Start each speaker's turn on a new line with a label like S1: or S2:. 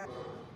S1: that.